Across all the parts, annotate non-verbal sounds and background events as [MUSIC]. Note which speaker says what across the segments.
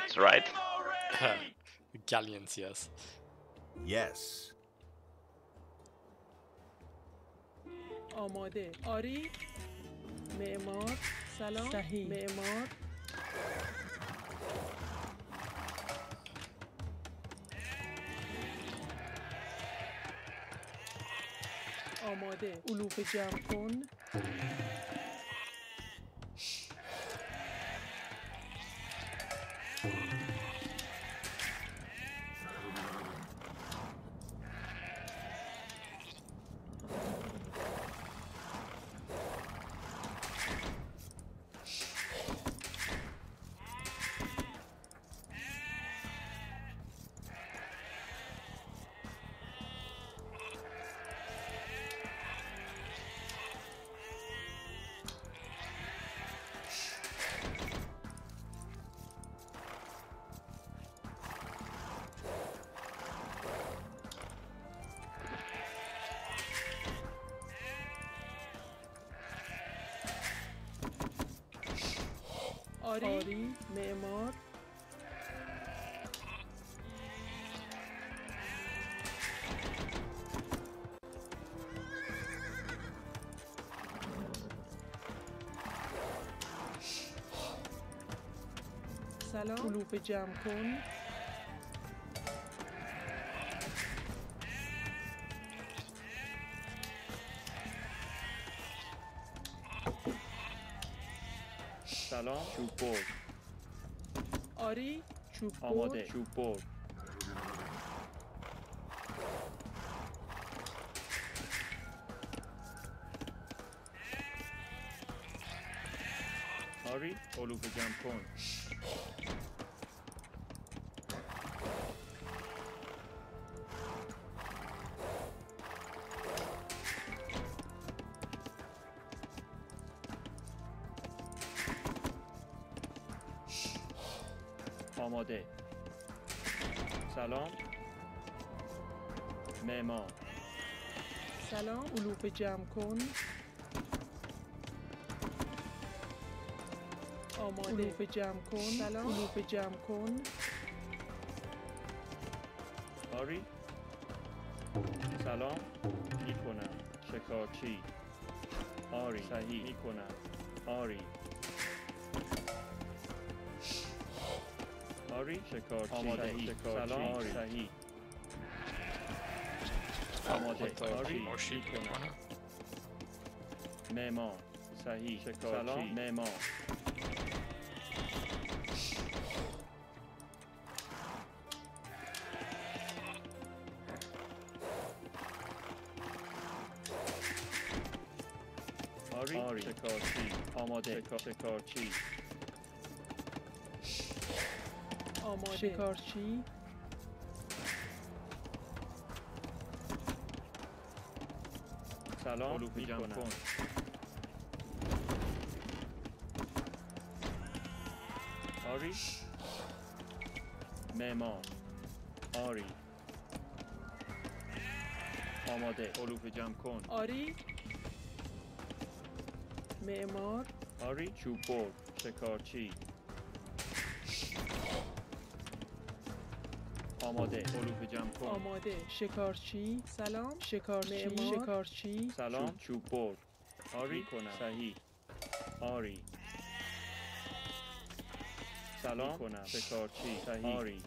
Speaker 1: frigates, right?
Speaker 2: Galleons, yes.
Speaker 3: Yes.
Speaker 4: آماده آری معمار سلام صحیح معمار آماده علوف جمع کن سلام. علوف جمع کن.
Speaker 5: سلام. چوب برد
Speaker 4: آری؟ چوب
Speaker 5: آماده. چوب برد آری؟ علوف جمع کن. آماده. سلام. معمار
Speaker 4: سلام علوف جمع کن. آماده. علوف جمع کن. سلام. علوف جمع کن.
Speaker 5: آری. سلام. می‌کنم. شکارچی. آری. صحیح. می‌کنم. آری. آری شکارچی.
Speaker 2: آماده. شکارچی.
Speaker 5: سلام. صحیح آماده
Speaker 2: خود
Speaker 5: آری
Speaker 2: ماشی
Speaker 5: می‌کنم
Speaker 2: می‌کنه
Speaker 5: معمار صحیح. شکارچی. سلام. معمار آری. شکارچی. آماده. شکار- شکارچی.
Speaker 4: آماده. شکارچی
Speaker 5: سلام. علوف جمع کن. آری؟ معمار آری. آماده. علوف جمع کن.
Speaker 4: آری؟ معمار
Speaker 5: آری؟ چوب برد. شکارچی آماده. علوف جمع کن.
Speaker 4: آماده. شکارچی. سلام. شکارچی.
Speaker 5: معمار.
Speaker 4: شکارچی.
Speaker 5: سلام. چوب برد آری. کنم. صحیح. آری. سلام. کنم. شکارچی. صحیح. آری.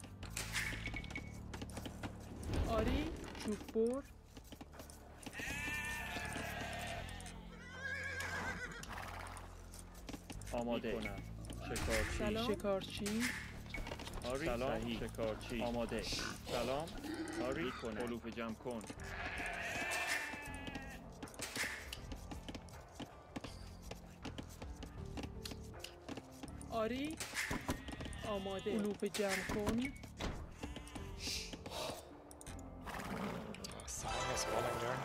Speaker 4: آری. چوب برد
Speaker 5: آماده کنم. شکارچی.
Speaker 4: سلام. شکارچی.
Speaker 5: آری سلام صحیح شکارچی آماده سلام آری کنم علوف جمع کن
Speaker 4: آری آماده علوف جمع کن
Speaker 2: Cyan is falling there.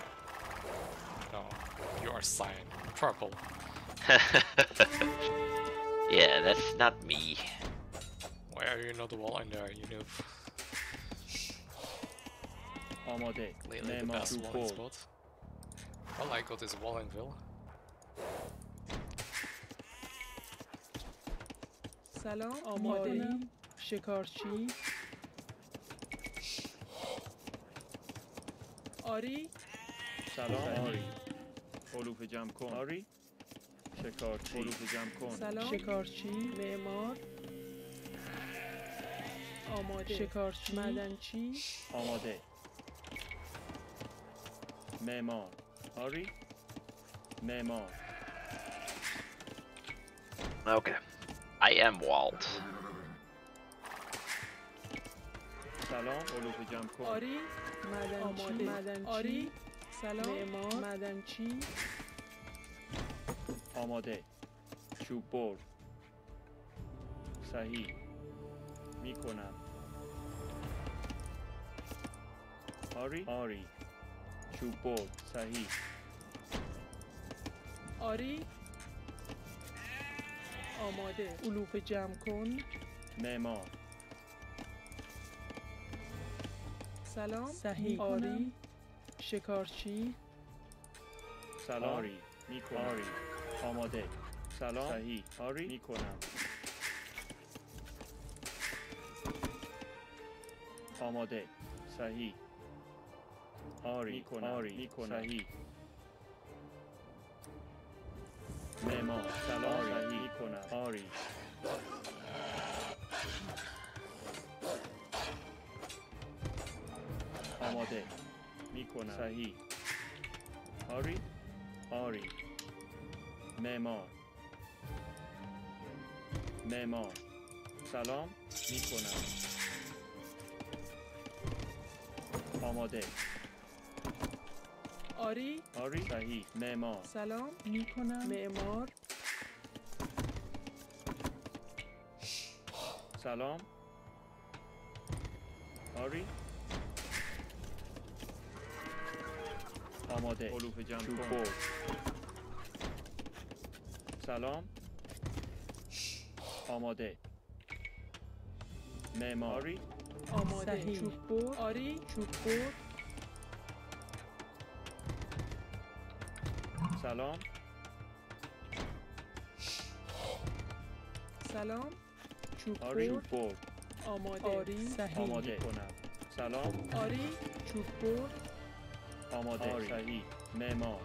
Speaker 2: No, you are cyan. Purple.
Speaker 1: yeah, that's not me.
Speaker 2: Why are you not wall in there, you noob?
Speaker 5: آماده
Speaker 2: Lately the
Speaker 5: معمار
Speaker 2: best
Speaker 5: چوب
Speaker 2: walling
Speaker 5: برد
Speaker 2: spot. All I got is Wallingville.
Speaker 4: سلام آماده شکارچی آری
Speaker 5: سلام آری علوف جمع کن آری شکارچی علوف جمع کن
Speaker 4: سلام شکارچی معمار آماده. شکارچی. معدنچی
Speaker 5: آماده. معمار آری؟ معمار
Speaker 1: Okay. I am Walt.
Speaker 5: سلام علوف جمع کن.
Speaker 4: آری؟ معدنچی آماده. معدنچی آری؟ سلام. معمار معدنچی
Speaker 5: آماده. چوب بر صحیح. می آری. آری. چوب بر صحیح.
Speaker 4: آری. آماده. علوف جمع کن.
Speaker 5: معمار.
Speaker 4: سلام. صحیح. آری. شکارچی.
Speaker 5: سلام. آری. می کنم آری. آماده. سلام. صحیح. آری. می کنم آماده. صحیح. آری آری می‌کنن شهید معمار سلام آری می‌کنن آری. آماده. می‌کنم. صحیح. آری؟ آری. معمار معمار سلام؟ می‌کنم. آماده.
Speaker 4: آری.
Speaker 5: آری. صحیح. معمار.
Speaker 4: سلام. می کنم معمار.
Speaker 5: سلام. آری. آماده. علوف جمع کن. سلام. آماده. معماری
Speaker 4: آماده. چوب آری. چوب
Speaker 5: سلام.
Speaker 4: سلام. چوب
Speaker 5: آری.
Speaker 4: بر
Speaker 5: چوب بر
Speaker 4: آماده. آری. صحیح.
Speaker 5: آماده. کنم سلام.
Speaker 4: آری. چوب بر
Speaker 5: آماده. آری. صحیح. معمار.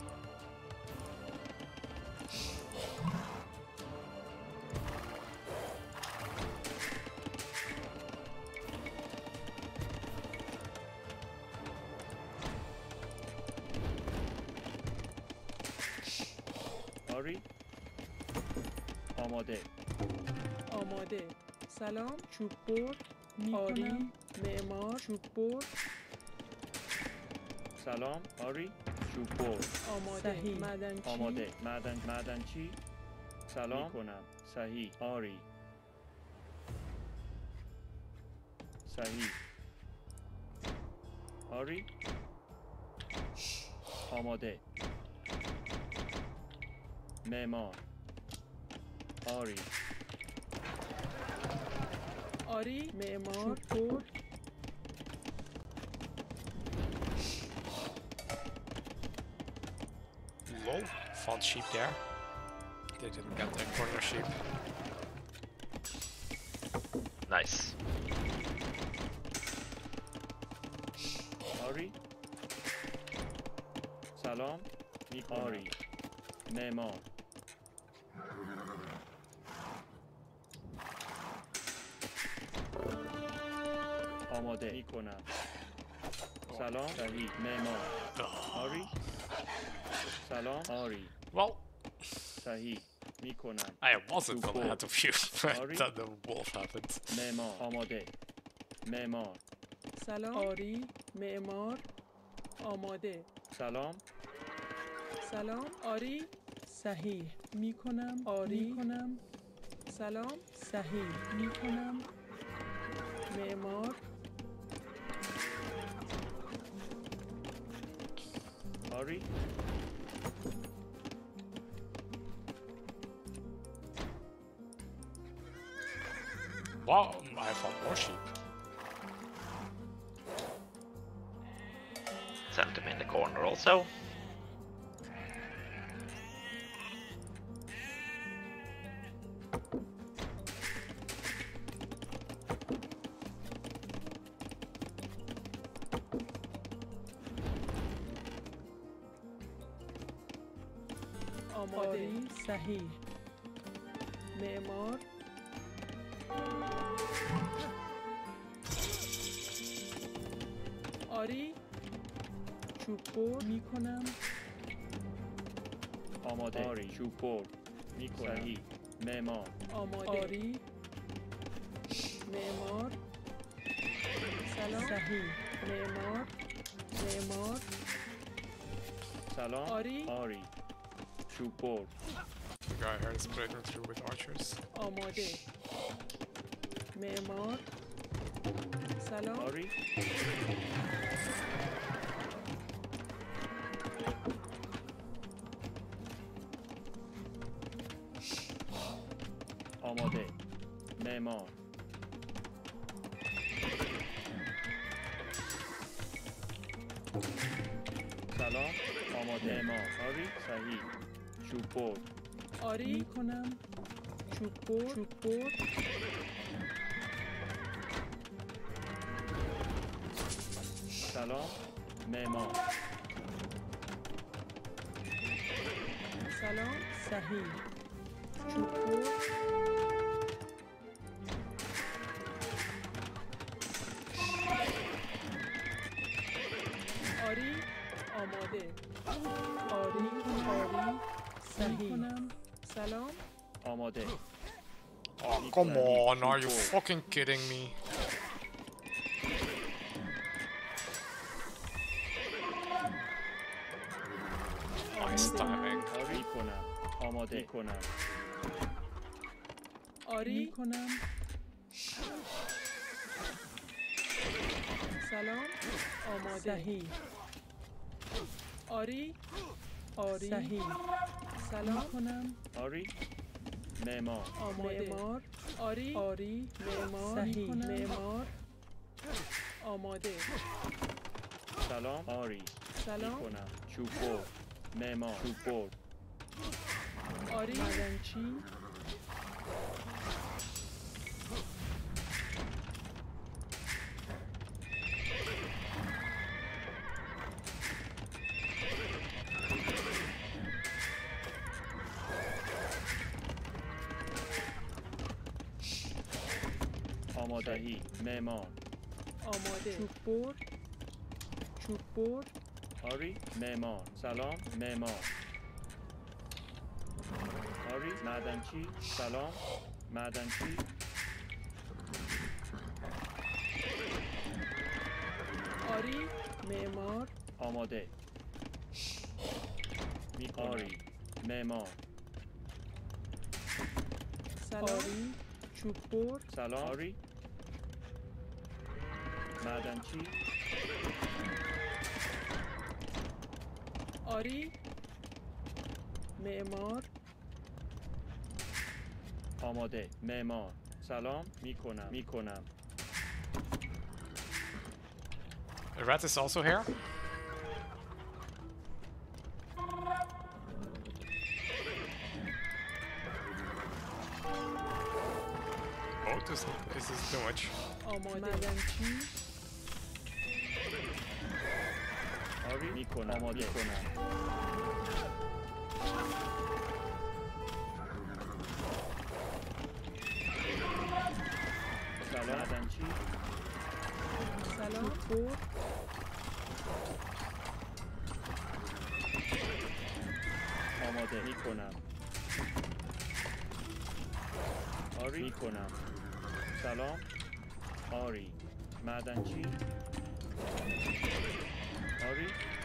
Speaker 5: آری آماده.
Speaker 4: آماده. سلام. چوب بر آری. معمار. چوب بر
Speaker 5: سلام. آری. چوب بر
Speaker 4: آماده. صحیح. معدنچی
Speaker 5: آماده. معدن معدن چی؟ سلام. کنم صحیح. آری. صحیح. آری. آماده. معمار آری
Speaker 4: آری معمار چوب بر
Speaker 2: Lol, found sheep there. They didn't get the corner sheep.
Speaker 1: Nice.
Speaker 5: آری سلام میکنم آری معمار سلام. صحیح معمار. آری. سلام. آری.
Speaker 2: Well,
Speaker 5: صحیح می‌کنم.
Speaker 2: I wasn't gonna you,
Speaker 5: Sorry.
Speaker 2: but then the wolf happened.
Speaker 5: معمار. آماده. معمار.
Speaker 4: سلام. آری. معمار. آماده.
Speaker 5: سلام.
Speaker 4: سلام. آری. صحیح. می کنم آری. می کنم سلام. صحیح. می کنم معمار.
Speaker 2: Wow, I found more sheep.
Speaker 1: Sent them in the corner also.
Speaker 4: چوب بر میکنم
Speaker 5: آماده آری چوب بر میکنم صحیح معمار
Speaker 4: آماده آری معمار سلام صحیح معمار معمار
Speaker 5: سلام
Speaker 4: آری
Speaker 5: آری چوب بر
Speaker 2: The guy here is breaking through with archers.
Speaker 4: آماده معمار سلام
Speaker 5: آری شاهی چوبور آری
Speaker 4: کنم. چوبور چوبور
Speaker 5: سلام. معمار
Speaker 4: سلام. صحیح. آماده.
Speaker 2: Oh, come on, are you fucking kidding me? Nice timing.
Speaker 5: آری؟ کنم آماده. کنم
Speaker 4: آری؟ کنم سلام. آماده. صحیح. آری؟ آری؟ صحیح سلام. کنم
Speaker 5: آری؟ معمار
Speaker 4: آماده. معمار آری. آری. معمار صحیح. معمار آماده.
Speaker 5: سلام. آری.
Speaker 4: سلام.
Speaker 5: کنم چوب بر معمار چوب بر
Speaker 4: آری. معدنچی
Speaker 5: معمار
Speaker 4: آماده. چوب بر چوب بر
Speaker 5: آری معمار. سلام معمار. آری معدنچی سلام معدنچی
Speaker 4: آری معمار.
Speaker 5: آماده. آری معمار.
Speaker 4: سلام. آری چوب بر
Speaker 5: سلام. آری. معدنچی
Speaker 4: آری معمار
Speaker 5: آماده معمار سلام میکنم میکنم
Speaker 2: The rat is also here. Oh, this, this is too much.
Speaker 4: آماده معدنچی
Speaker 5: می‌کنم آماده. کنم سلام. معدنچی
Speaker 4: سلام. بر
Speaker 5: آماده. می‌کنم. آری. می‌کنم. سلام. آری. آماده کنم آری.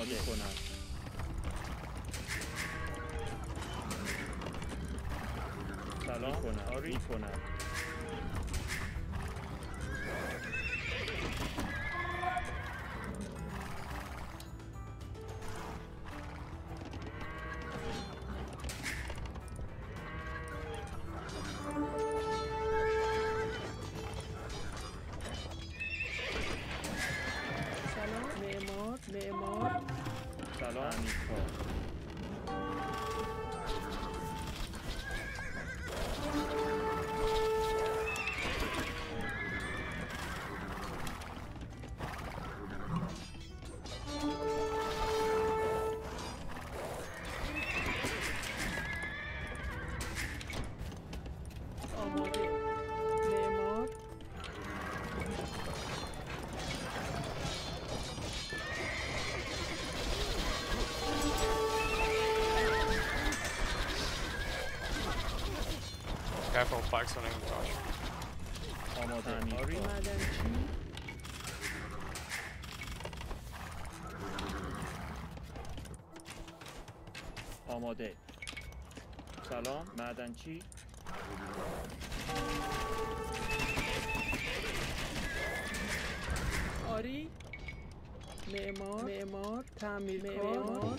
Speaker 5: آماده
Speaker 2: کند
Speaker 5: سلام.
Speaker 4: کند کند มอสเด
Speaker 5: มอสสารอนิคอ couple kompleks,
Speaker 4: ale nie coś.
Speaker 5: Pomodę mi
Speaker 4: آماده.
Speaker 2: سلام. معدن
Speaker 5: چی؟ آری.
Speaker 4: معمار. معمار. تعمیر معمار.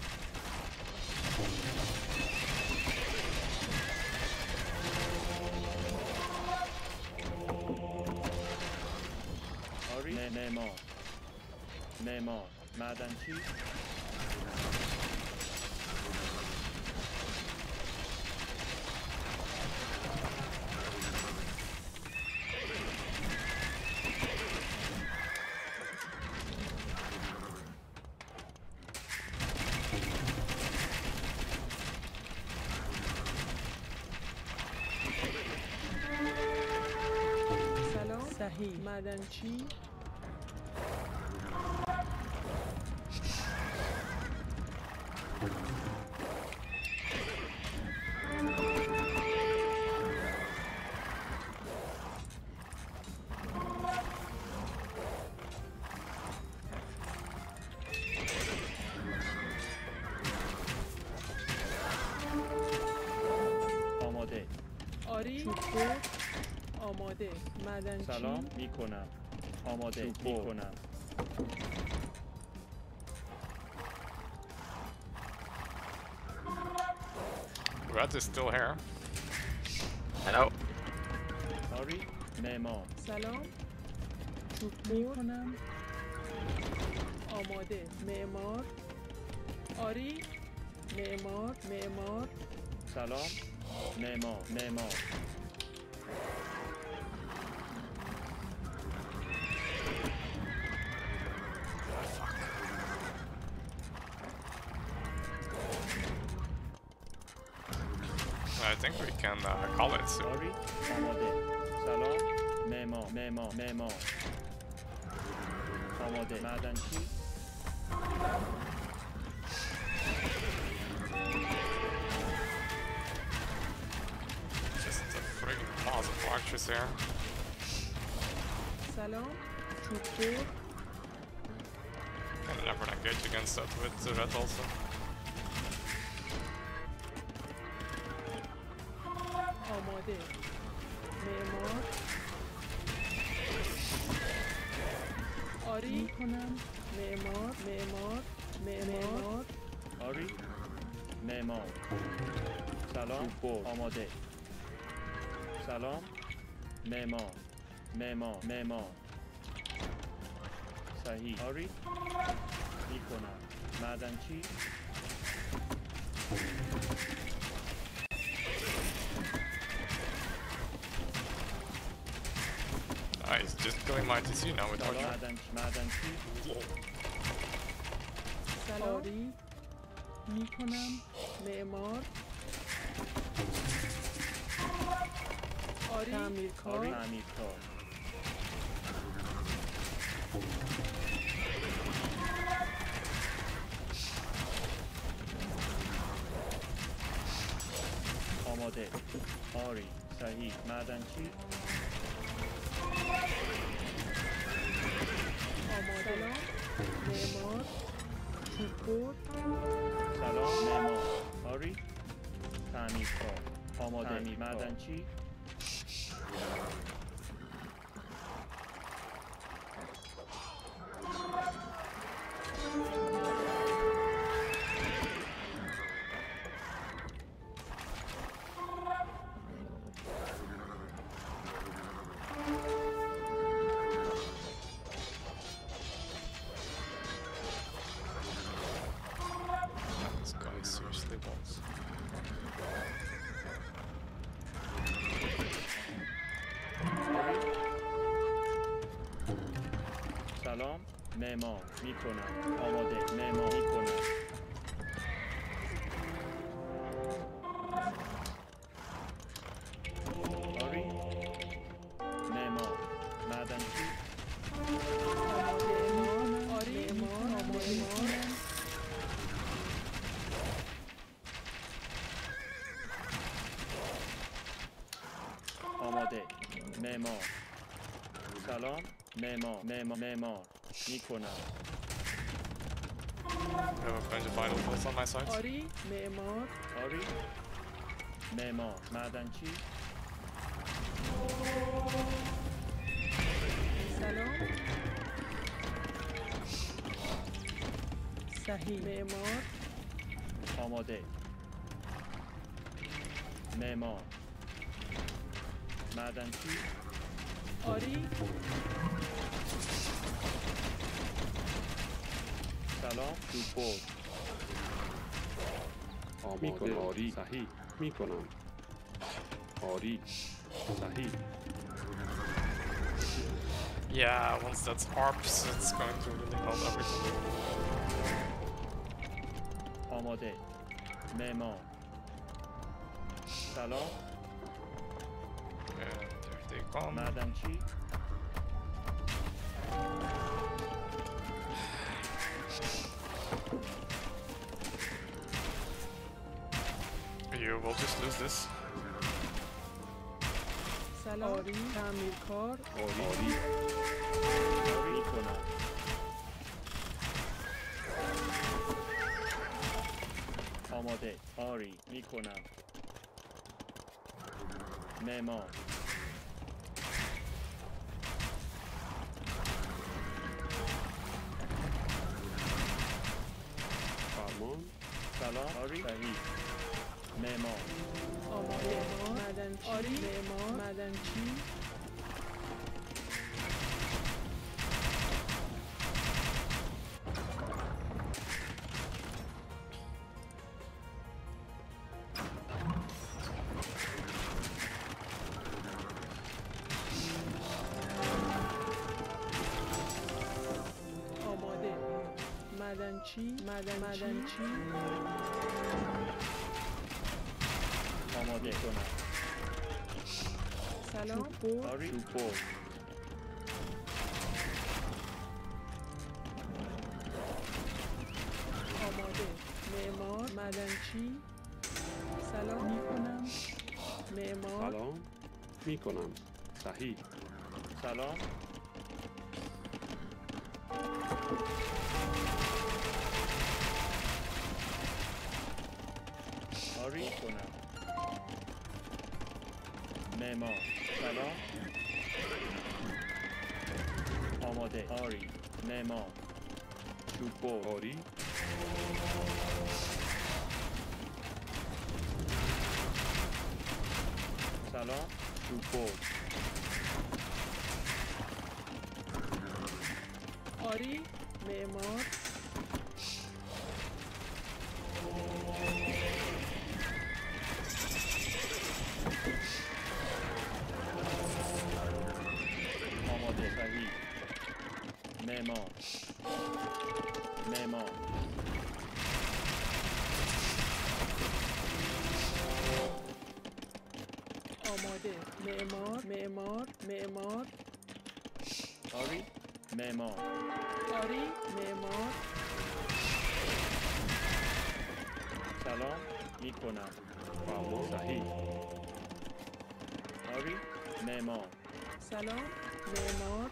Speaker 5: معمار معدنچی
Speaker 4: صحیح معدنچی
Speaker 5: آماده.
Speaker 4: معدنچی
Speaker 5: سلام. می‌کنم. آماده. می‌کنم.
Speaker 2: Red is still here.
Speaker 1: Know.
Speaker 5: آری معمار
Speaker 4: سلام. چوب کنم آماده. معمار. آری. معمار. معمار.
Speaker 5: سلام. معمار معمار
Speaker 2: uh, call it soon. Just a friggin' pause of archers
Speaker 4: there. Salon,
Speaker 2: Kinda never not good against that with the red also.
Speaker 5: برد. آماده. سلام. معمار معمار معمار صحیح. آری. می‌کنم. معدن چی؟
Speaker 2: ah, Nice, just killing my TC now
Speaker 5: without
Speaker 2: you.
Speaker 5: معدن چی؟
Speaker 4: معدن آری؟ تعمیرکار
Speaker 5: آری تعمیرکار آماده. آری صحیح. معدنچی
Speaker 4: آماده. سلام. معمار
Speaker 5: سلام معمار تعمیر آماده.
Speaker 2: تعمیر
Speaker 5: چی؟ معمار می‌کنم آماده معمار می‌کنم آری. معمار معدنچی
Speaker 4: آری آماده.
Speaker 5: معمار سلام. معمار معمار معمار می‌کنم.
Speaker 2: I have a bunch of vital pulse on my side.
Speaker 4: آری معمار
Speaker 5: آری معمار معدنچی
Speaker 4: سلام صحیح معمار
Speaker 5: آماده معمار معدنچی
Speaker 4: آری
Speaker 6: Mikor Ori Mikonam Ori Sahi.
Speaker 2: Yeah, once that's ARPS, it's going to really help everything.
Speaker 5: Amade Memo. Salon
Speaker 2: uh, There they come.
Speaker 5: Madame
Speaker 2: Chi. Will just lose this.
Speaker 4: سلام. آری. تعمیرکار.
Speaker 6: آری.
Speaker 5: آری. می‌کنم آماده. آری. می‌کنم. معمار
Speaker 6: فرمان
Speaker 5: سلام. آری. صحیح معمار
Speaker 4: آماده. چی، مادام چی، مدنچی مدنچی مدن چی.
Speaker 5: آماده کنم
Speaker 4: سلام
Speaker 5: دوپور
Speaker 4: آماده معمار معدنچی سلام می‌کنم معمار
Speaker 6: سلام می‌کنم صحیح
Speaker 5: سلام آری کنم معمار سلام. آماده. آری. معمار چوببر
Speaker 6: آری.
Speaker 5: سلام. چوببر
Speaker 4: معمار
Speaker 5: آری معمار سلام می کنم
Speaker 6: فرمان صحیح.
Speaker 5: آری معمار
Speaker 4: سلام معمار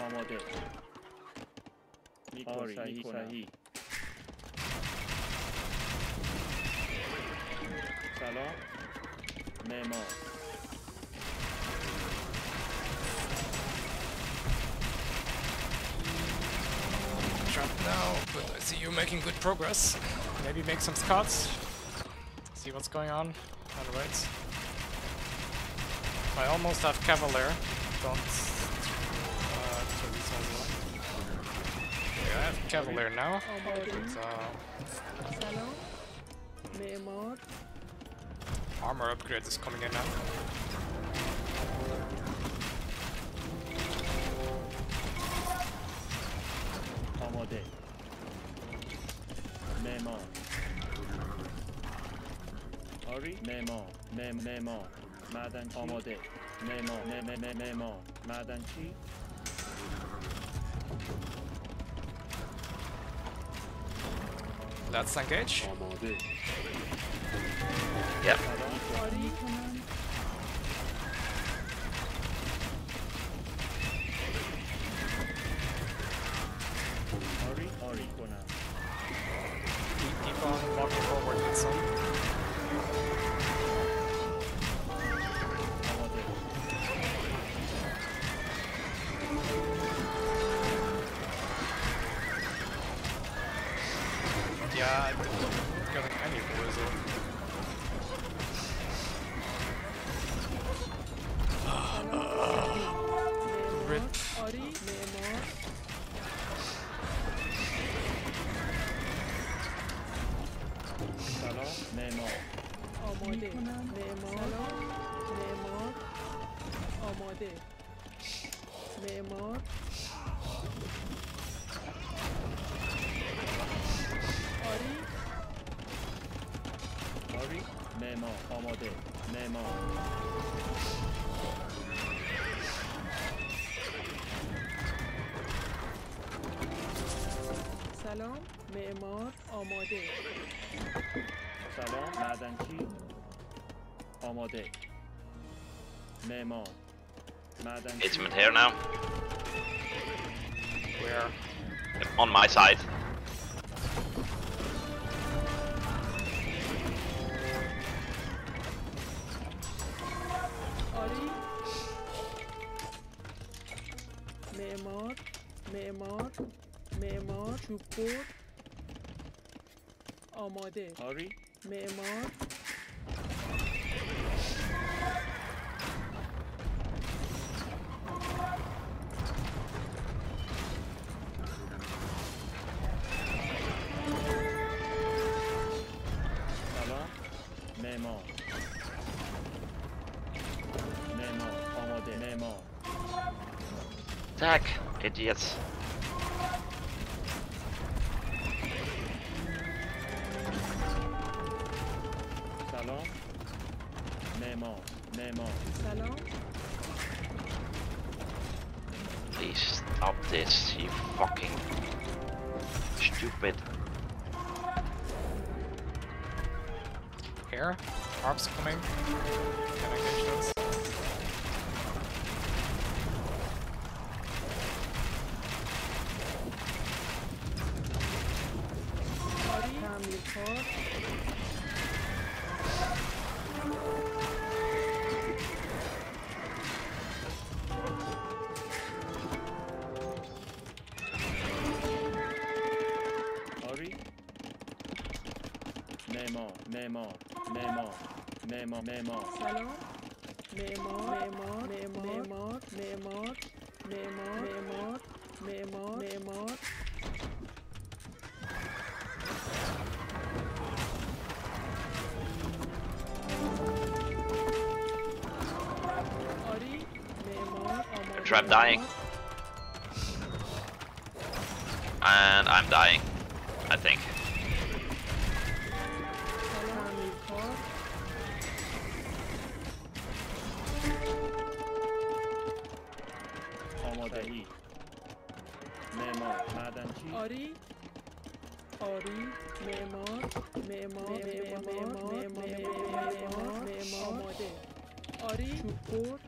Speaker 5: آماده. می آری صحیح سلام معمار
Speaker 2: trap now, but I see you making good progress. Maybe make some scuds. See what's going on. Otherwise, I almost have Cavalier. Don't. I have Cavalier now. But, uh, armor upgrade is coming in now.
Speaker 5: آماده. معمار آری؟ معمار معمار معدن آماده. معمار معمار معدن چی؟
Speaker 2: Let's engage.
Speaker 6: آماده.
Speaker 5: آماده سلام معدن چی آماده معمار معدن چی
Speaker 1: Instrument here now.
Speaker 2: Where?
Speaker 1: On my side.
Speaker 4: آماده
Speaker 5: آری
Speaker 4: معمار
Speaker 5: سلام معمار معمار آماده معمار
Speaker 1: Attack, idiots.
Speaker 5: سلام
Speaker 4: after
Speaker 1: I'm dying. And I'm dying, I think.
Speaker 4: آمادهی معمار
Speaker 5: معدنچی
Speaker 4: آری آری معمار معمار معمار معمار معمار معمار آماده آری
Speaker 1: چوبور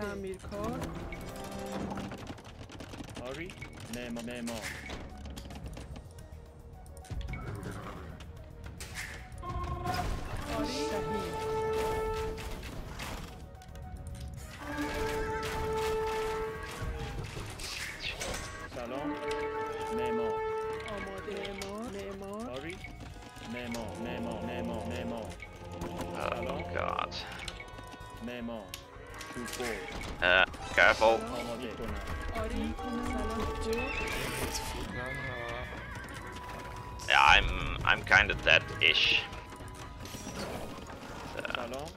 Speaker 6: آماده
Speaker 4: تعمیرکار
Speaker 5: آری معمار معمار kinda
Speaker 1: oh,
Speaker 5: that
Speaker 4: ish.
Speaker 1: So.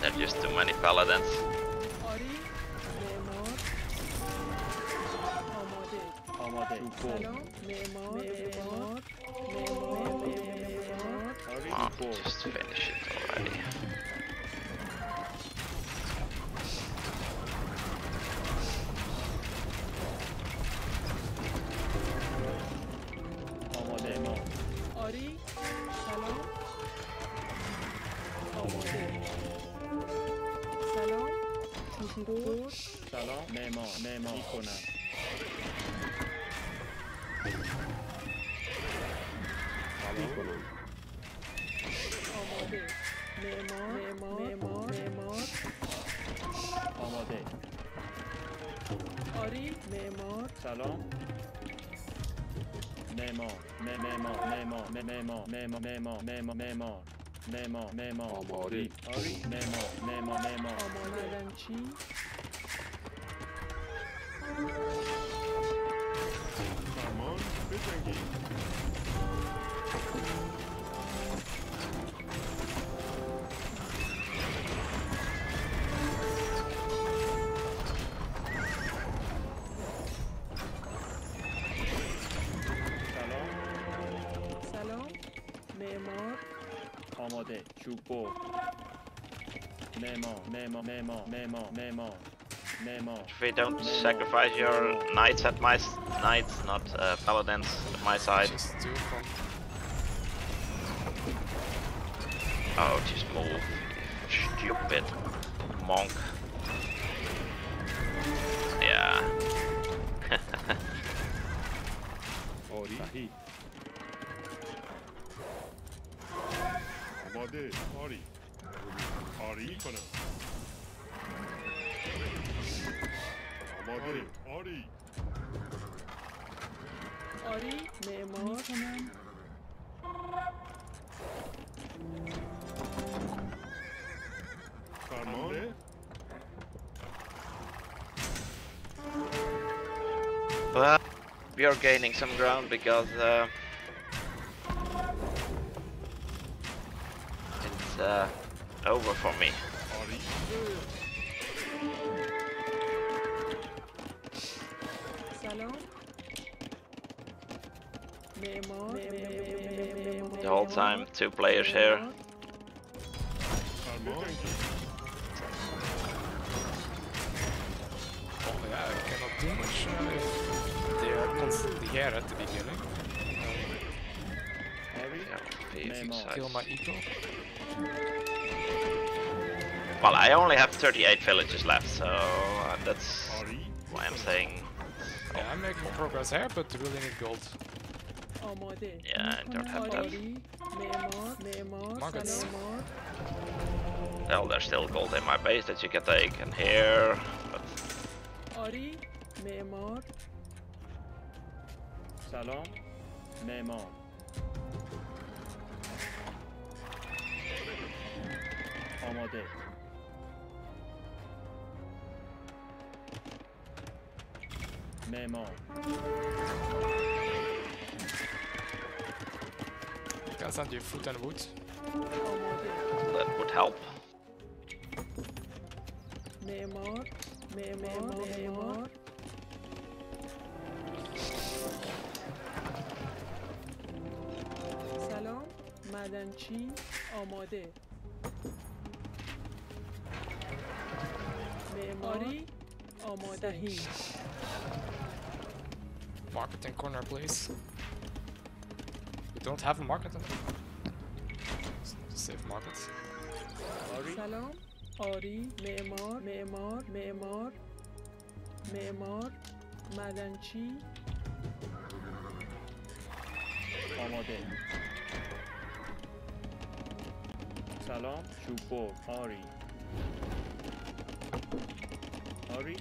Speaker 1: They're just too many paladins.
Speaker 6: memo memo
Speaker 5: memo
Speaker 4: memo memo
Speaker 5: memo amari amari memo memo memo amaranchi Aman, bir
Speaker 1: If we don't sacrifice your knights at my knights, not uh, paladins at my side. Oh, just move, stupid monk. Yeah.
Speaker 6: Ori. Body,
Speaker 4: Ori. Ori,
Speaker 6: Ikono.
Speaker 1: Well, we are gaining some ground because uh, it's uh, over for me. The whole time, two players here.
Speaker 2: Oh yeah, I cannot do much. They are constantly here at the beginning. Kill my eco.
Speaker 1: Well, I only have 38 villages left, so uh, that's why I'm saying. Oh.
Speaker 2: Yeah, I'm making progress here, but really need gold.
Speaker 4: آماده
Speaker 1: yeah, I don't have that.
Speaker 4: آری معمار معمار
Speaker 2: Markets.
Speaker 4: سلام
Speaker 1: Well, there's still gold in my base that you can take, and here, but
Speaker 4: آری معمار
Speaker 5: سلام معمار آماده معمار
Speaker 2: Guys, on your food and wood.
Speaker 4: آماده
Speaker 1: That would help.
Speaker 4: معمار معمار معمار سلام معدنچی آماده معماری آمادهی
Speaker 2: Marketing corner, please. Don't have a market. Save market.
Speaker 5: آری
Speaker 4: سلام آری معمار معمار معمار معمار معدنچی
Speaker 5: آماده. سلام. چوبور آری. آری.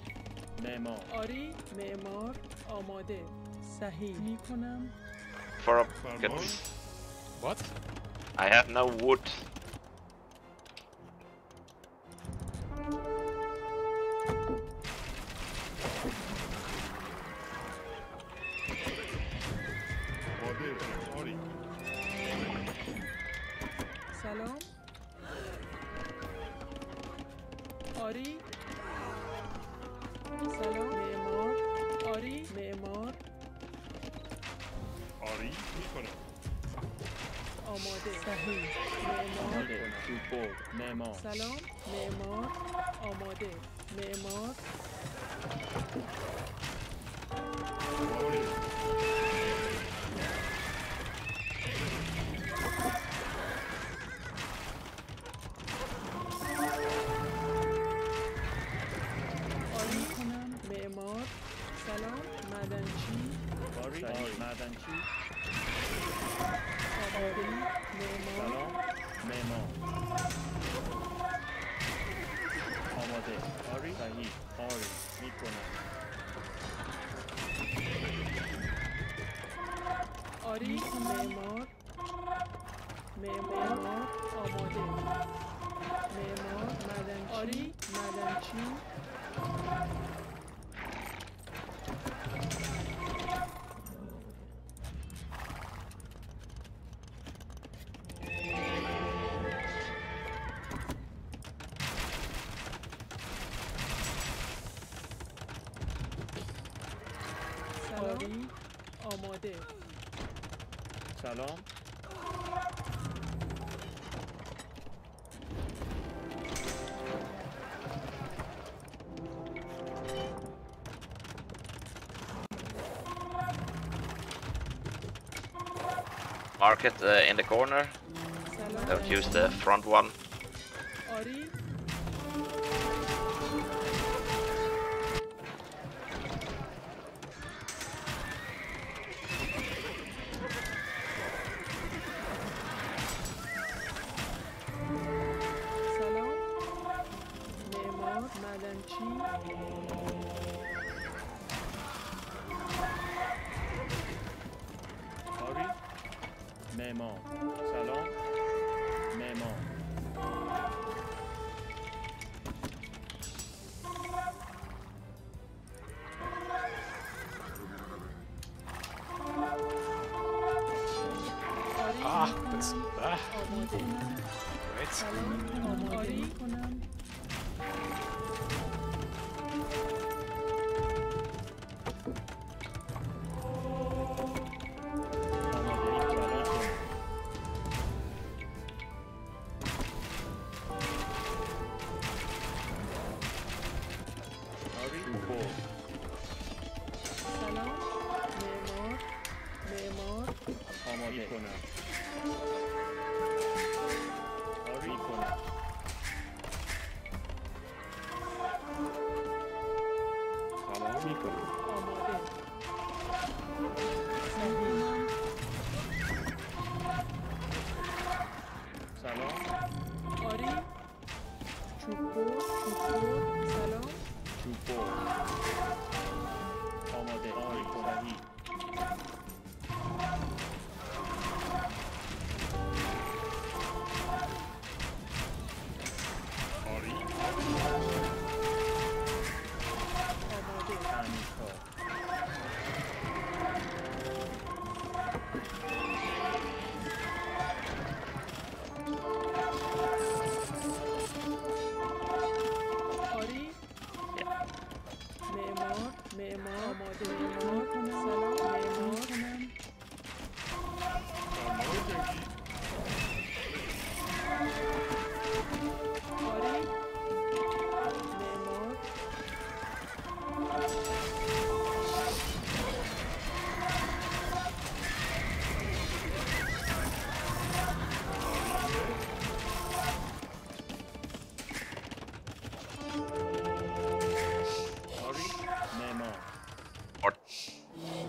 Speaker 5: معمار
Speaker 4: آری معمار آماده. صحیح. می کنم
Speaker 1: For a.
Speaker 2: What?
Speaker 1: I have no wood.
Speaker 5: Mark
Speaker 1: it uh, in the corner. Don't use the front one.
Speaker 5: Simone.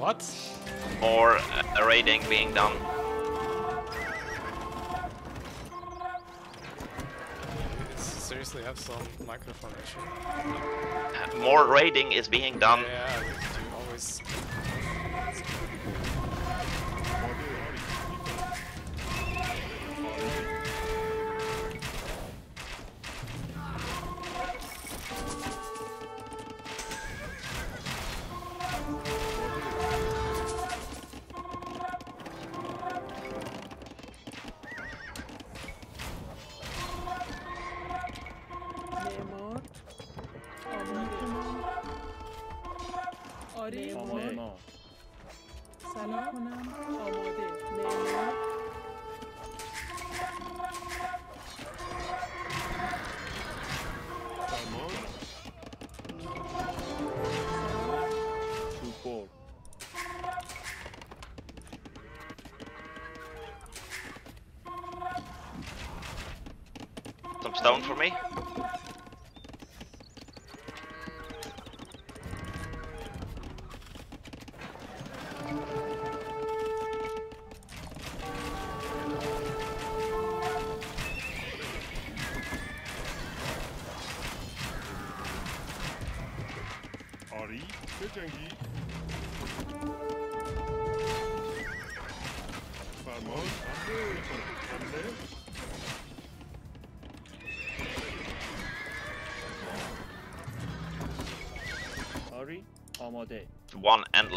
Speaker 2: What?
Speaker 1: More uh, raiding being done.
Speaker 2: You seriously have some microphone issue.
Speaker 1: More raiding is being done.
Speaker 2: Yeah, you always.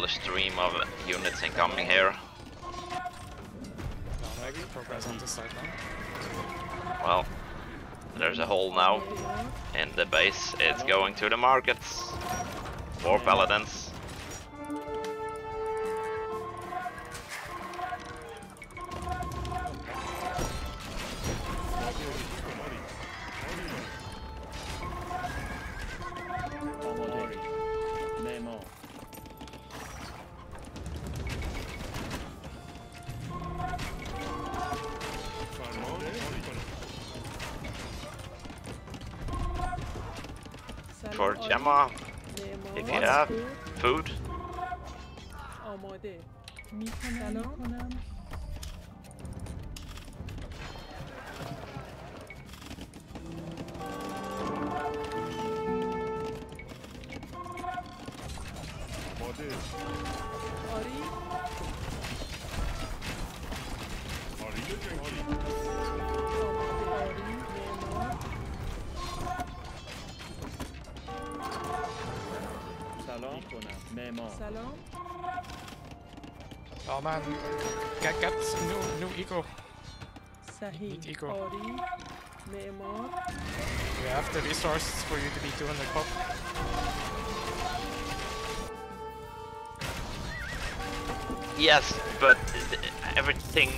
Speaker 1: the stream of units incoming here. Well, there's a hole now in the base. It's going to the markets. Four paladins.
Speaker 5: ammo.
Speaker 4: Salon?
Speaker 2: Oh man, get, get new, new eco.
Speaker 4: Sahid,
Speaker 2: Need.
Speaker 4: Ori, Neymar.
Speaker 2: We have the resources for you to be 200 pop.
Speaker 1: Yes, but everything,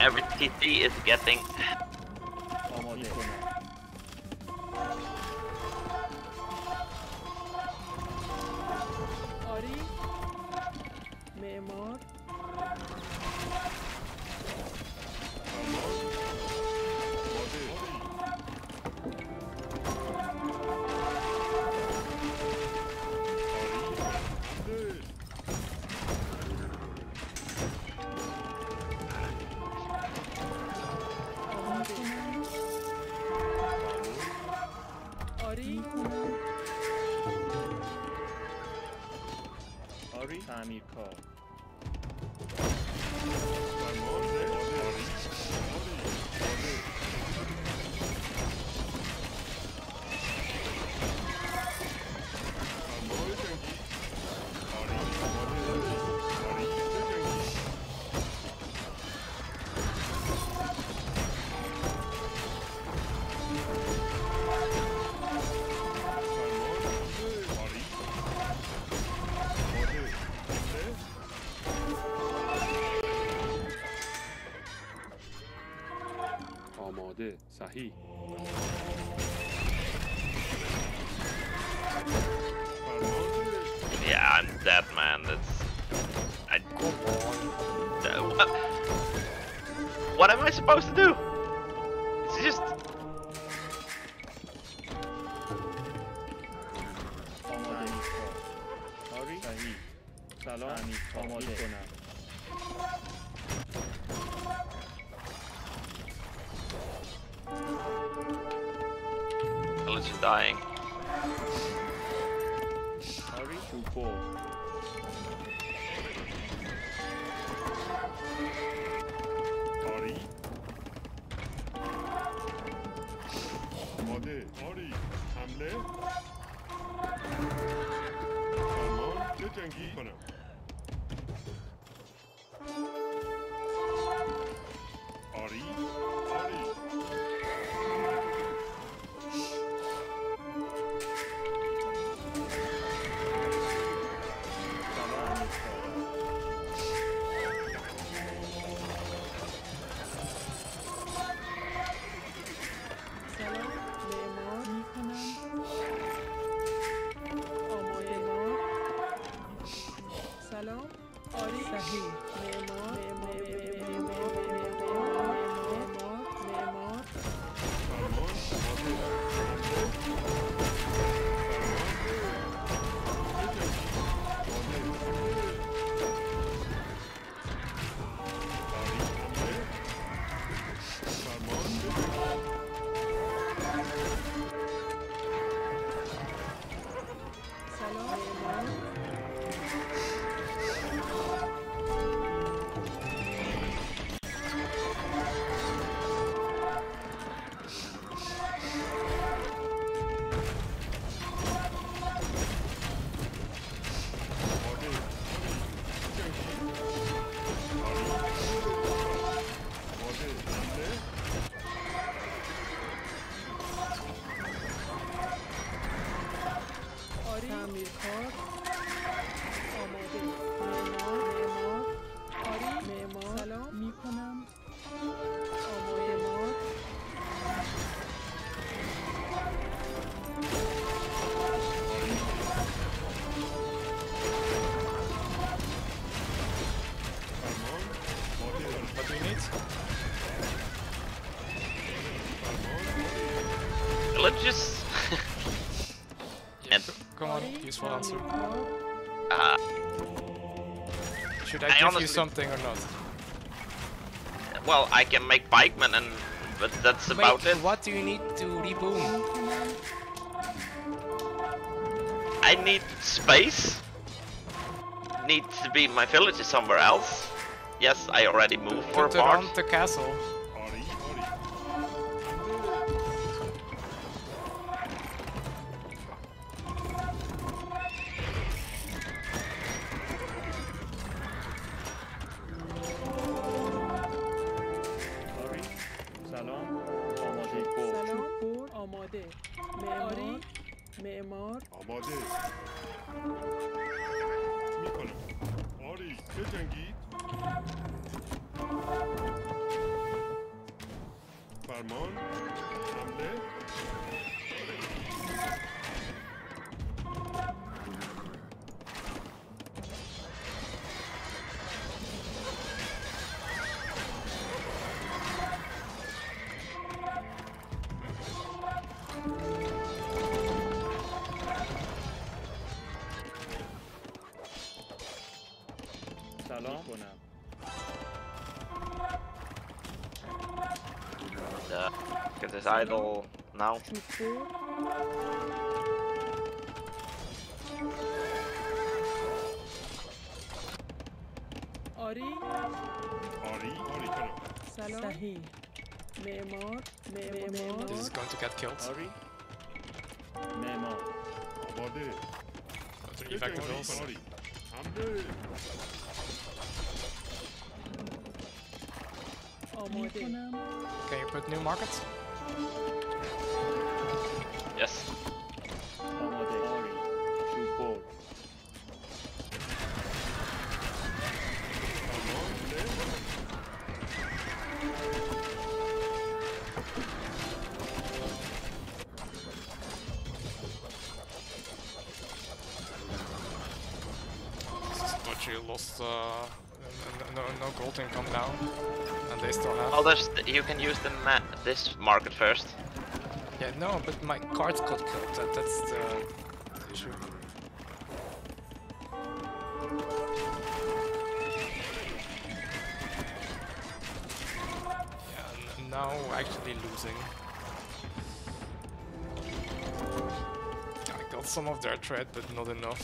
Speaker 1: every TC is getting
Speaker 6: true
Speaker 7: force. Ari?
Speaker 6: Made,
Speaker 1: Ari, hamle? Tamam, çetengi kanım. sponsor. Uh,
Speaker 2: Should I,
Speaker 1: I
Speaker 2: give
Speaker 1: honestly...
Speaker 2: you something or not?
Speaker 1: Well, I can make pikemen and but that's about it.
Speaker 2: what do you need to reboom?
Speaker 1: I need space. Need to be my village is somewhere else. Yes, I already moved for a part.
Speaker 2: the castle.
Speaker 5: آماده.
Speaker 6: می‌کنم. آری چه جنگید فرمان.
Speaker 1: now.
Speaker 4: چوبور آری
Speaker 6: آری آری کنم
Speaker 4: سلام صحیح معمار معمار
Speaker 2: This is going to get killed.
Speaker 5: آری معمار
Speaker 6: آماده
Speaker 2: The
Speaker 6: چه
Speaker 2: evac
Speaker 6: جنگید
Speaker 2: bills.
Speaker 6: آری حمله
Speaker 4: آماده
Speaker 2: Can you put new markets? Colton come down, and they still have.
Speaker 1: Well, you can use the ma this market first.
Speaker 2: Yeah, no, but my cards got killed. That, that's the, the issue. Now actually losing. I got some of their threat, but not enough.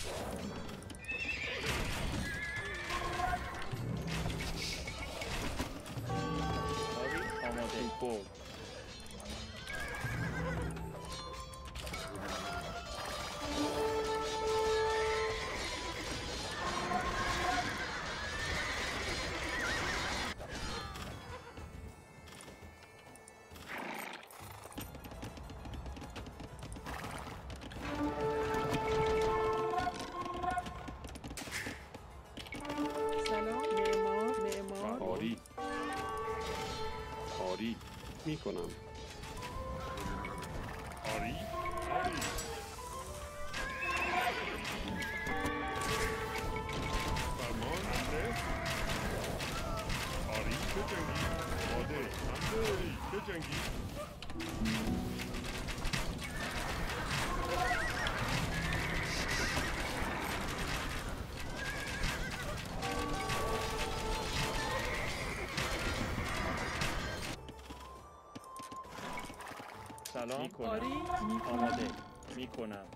Speaker 4: سلام.
Speaker 5: می کنم
Speaker 6: آری
Speaker 4: می‌کنم
Speaker 5: آماده. می کنم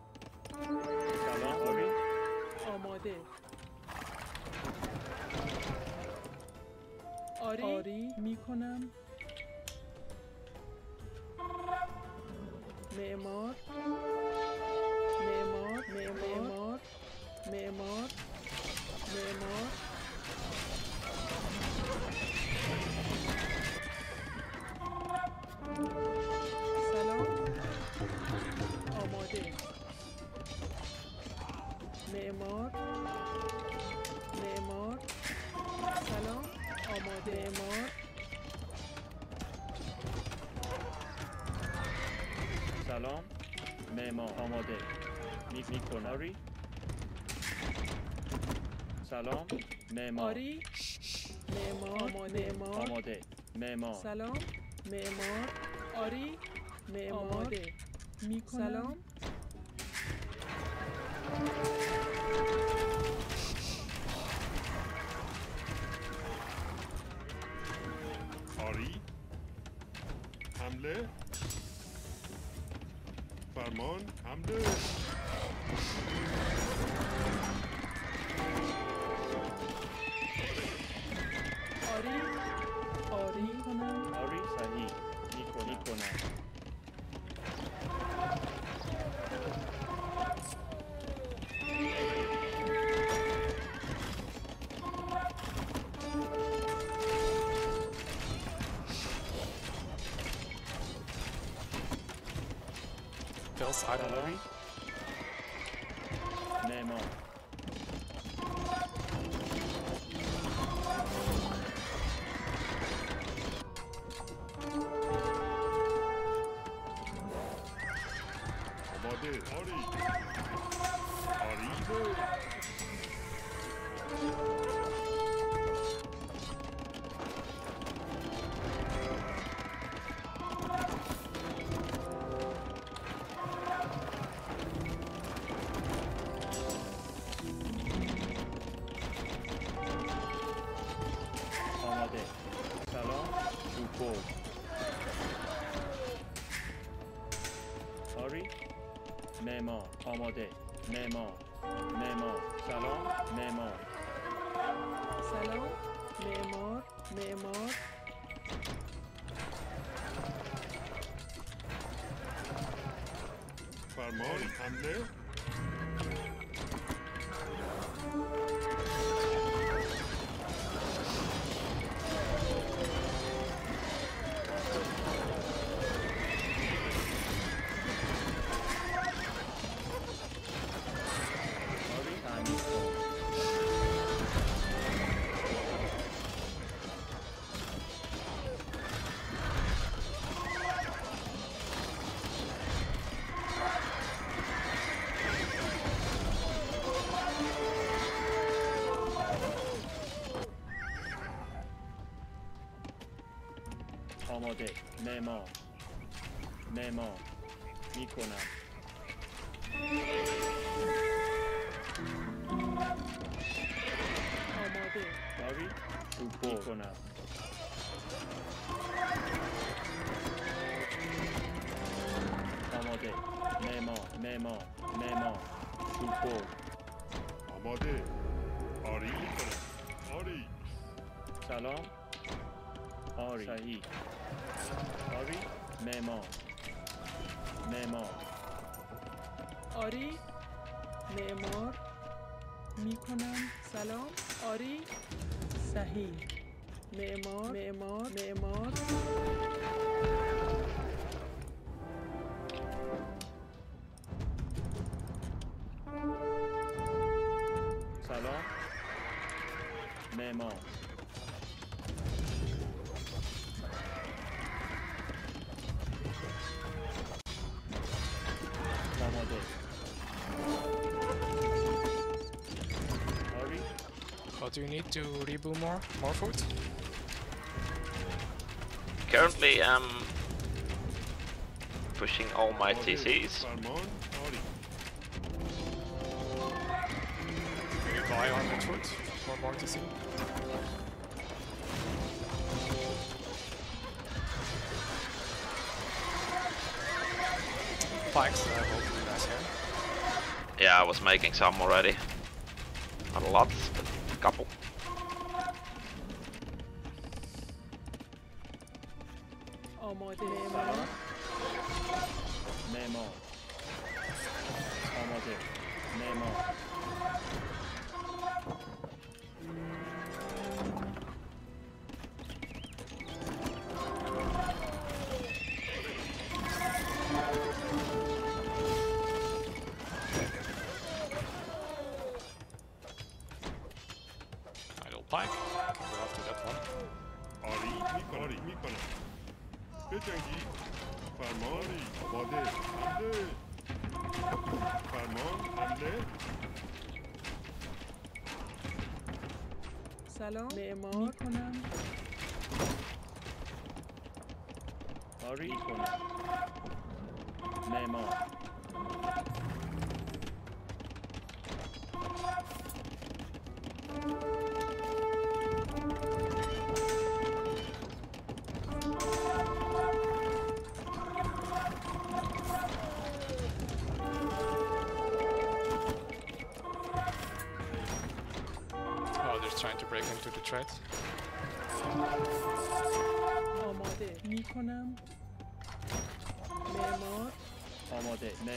Speaker 5: سلام آری
Speaker 4: آماده. آری. آری می‌کنم.
Speaker 5: می می کنم آری. سلام. معمار
Speaker 4: آری. معمار معمار
Speaker 5: آماده. معمار
Speaker 4: سلام. معمار آری. معمار آماده. می‌کنم. سلام.
Speaker 6: آری. حمله. فرمان حمله.
Speaker 2: else, I don't know.
Speaker 5: 表メモ
Speaker 4: メ
Speaker 5: モミコナ表ナビニコ
Speaker 6: ナ表メモ
Speaker 5: メモ صحیح معمار معمار
Speaker 4: معمار. سلام. معمار.
Speaker 2: Do you need to reboot more? More food?
Speaker 1: Currently, I'm pushing all my TCs.
Speaker 2: Can you buy 100 food for more TC? Pikes, I here.
Speaker 1: Yeah, I was making some already couple.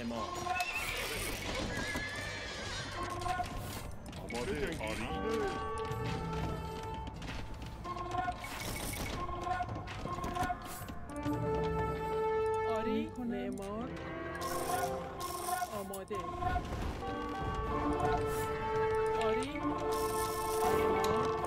Speaker 4: معمار
Speaker 5: آماده
Speaker 6: آری. آری
Speaker 4: معمار آماده.
Speaker 6: آری
Speaker 4: معمار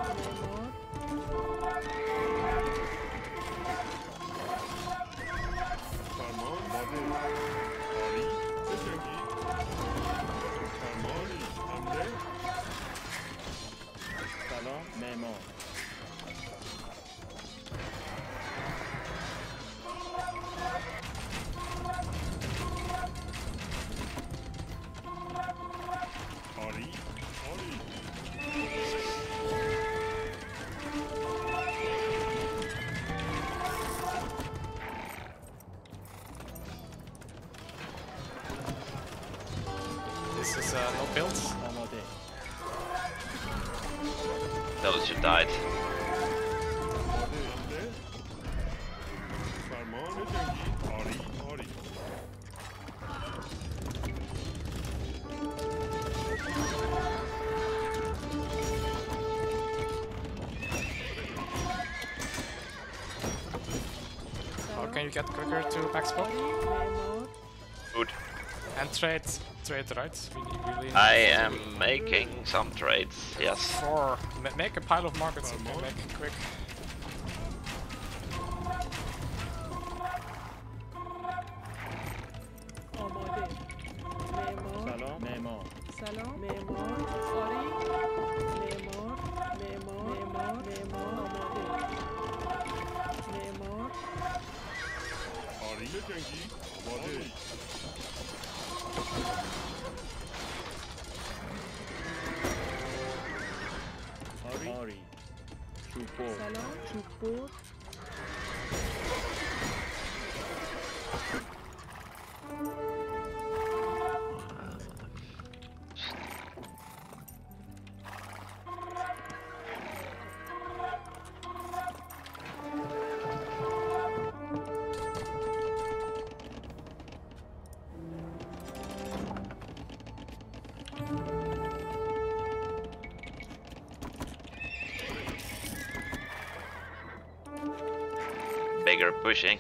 Speaker 2: More. get quicker to
Speaker 4: backspawn.
Speaker 1: Good.
Speaker 2: And trade, trade right? We really
Speaker 1: I am making some trades, yes.
Speaker 2: Four. make a pile of markets and make
Speaker 4: it
Speaker 2: quick.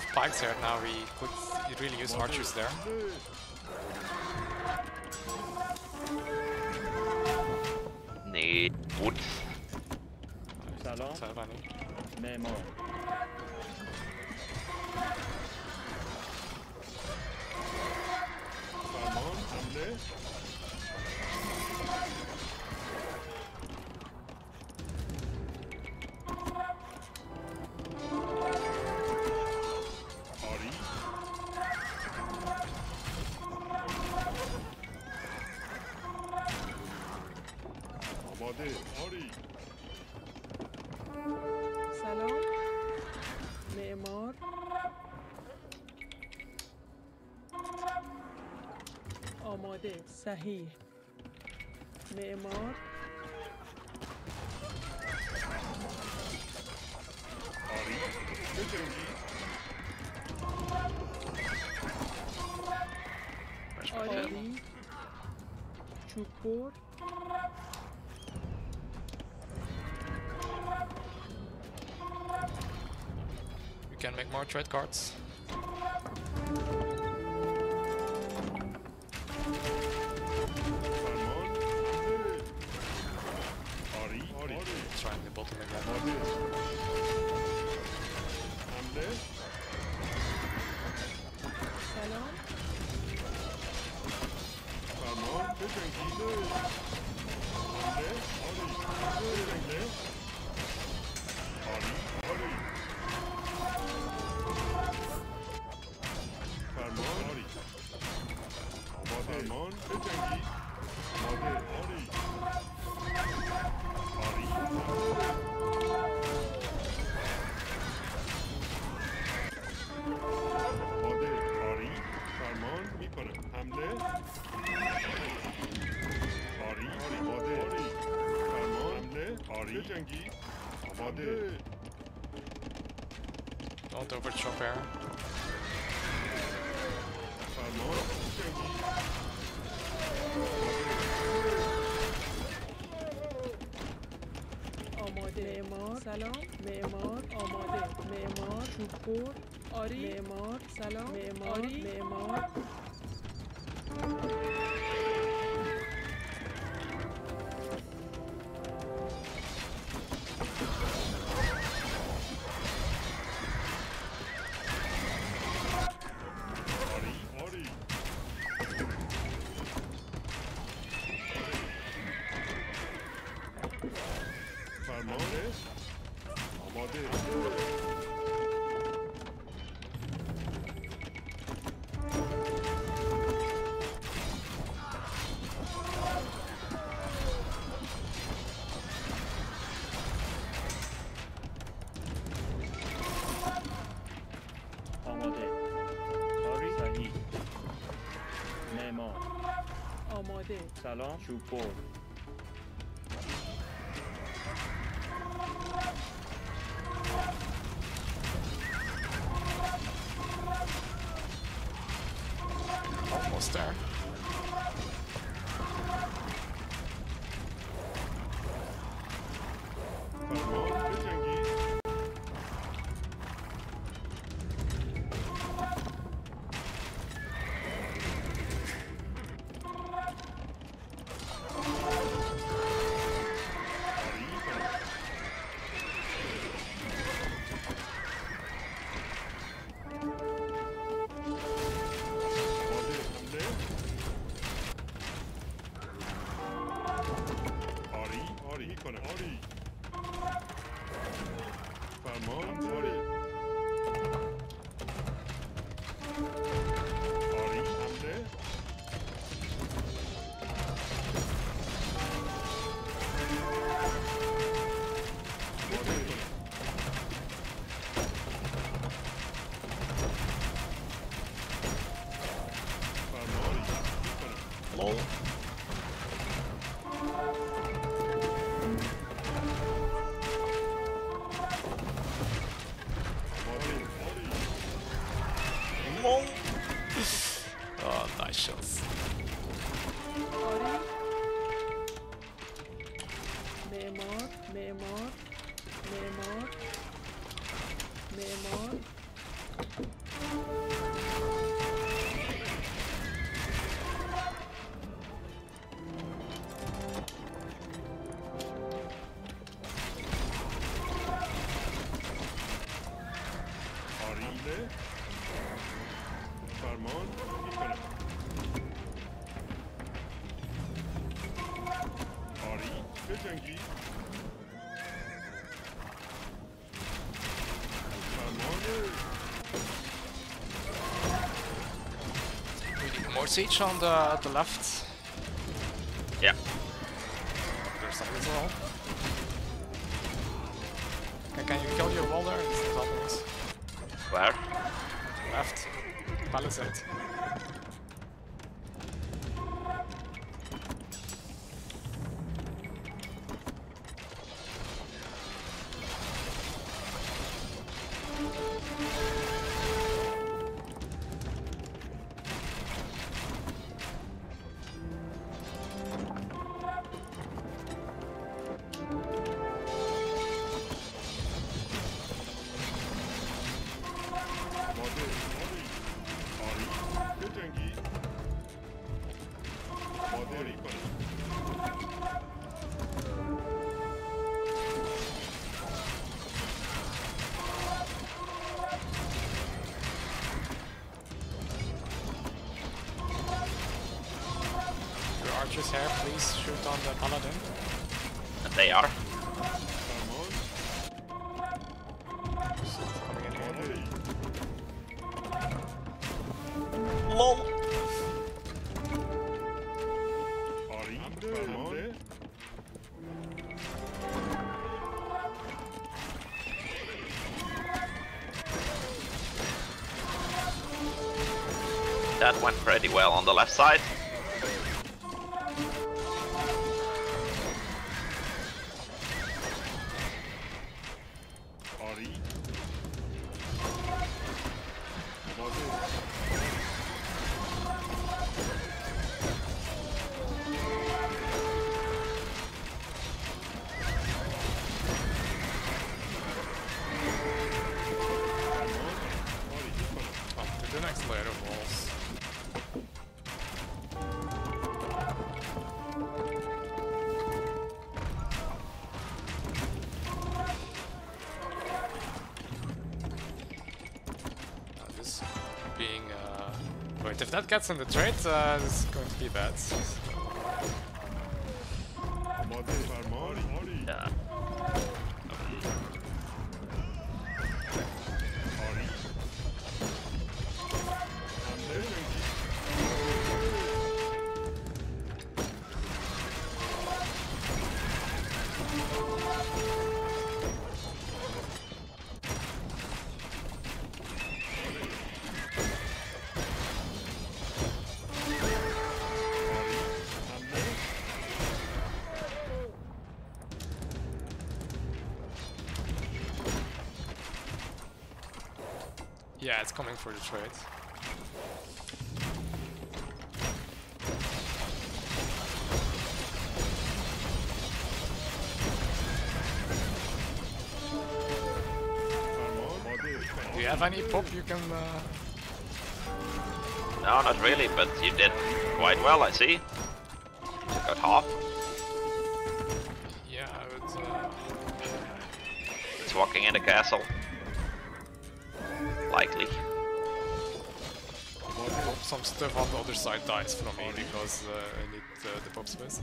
Speaker 2: of pikes here now, we could really use archers there.
Speaker 4: Nee, gut. Salon. صحیح معمار
Speaker 6: آری
Speaker 4: چوبور
Speaker 2: You can make more trade carts.
Speaker 6: مسلمان بجنگید آره آری آری آره آری می‌کنه حمله آری آری آره آری حمله آری بجنگید آماده
Speaker 2: Don't overchop
Speaker 4: air. پور آری معمار سلام معمار
Speaker 5: معمار.
Speaker 6: talent,
Speaker 2: je vous pose. Siege on the, the left.
Speaker 1: That went pretty well on the left side.
Speaker 2: That in the trade uh, this is going to be bad.
Speaker 1: Yeah,
Speaker 2: it's coming for
Speaker 6: Detroit.
Speaker 2: Do you have any pop you can... Uh...
Speaker 1: No, not really, but you did quite well, I see. Took out half.
Speaker 2: Yeah, I would... Uh...
Speaker 1: It's walking in a castle.
Speaker 2: Stuff on the other side dies from me because uh, I need uh, the pop space.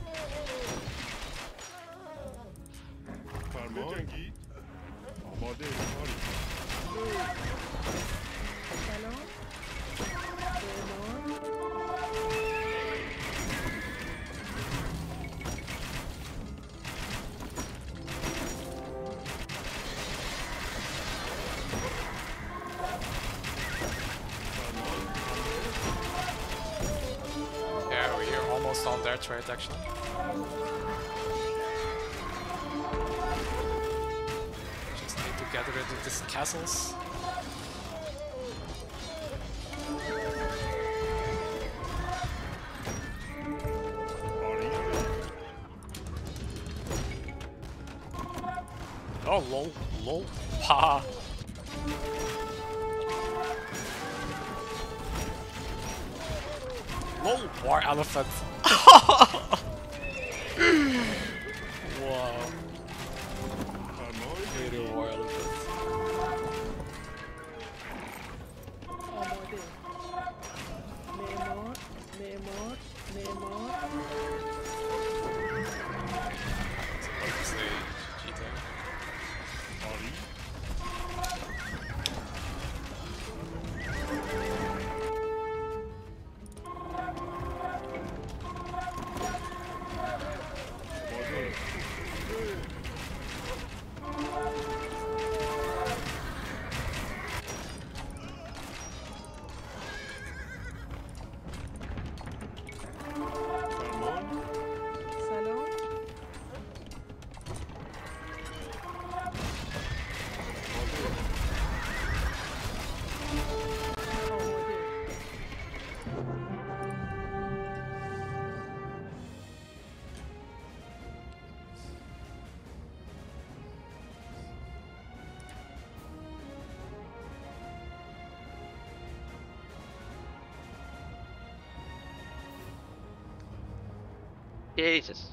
Speaker 2: on their right, actually. Just need to get rid of these castles. Oh, lol, lol, ha. Lol, war elephant.
Speaker 1: Jesus.